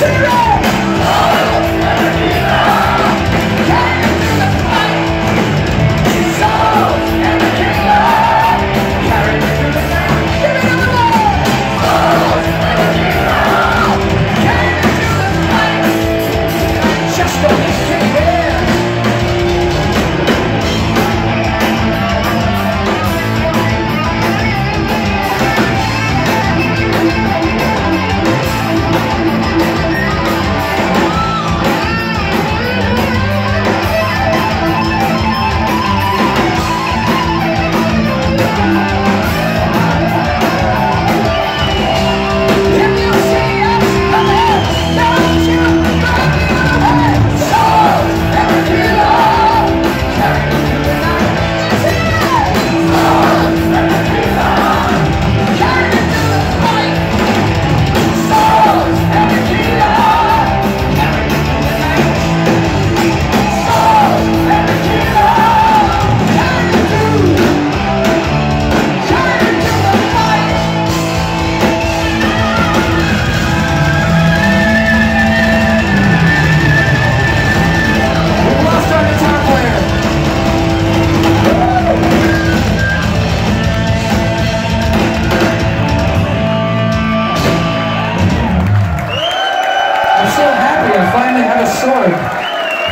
Zero!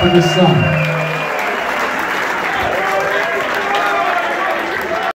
So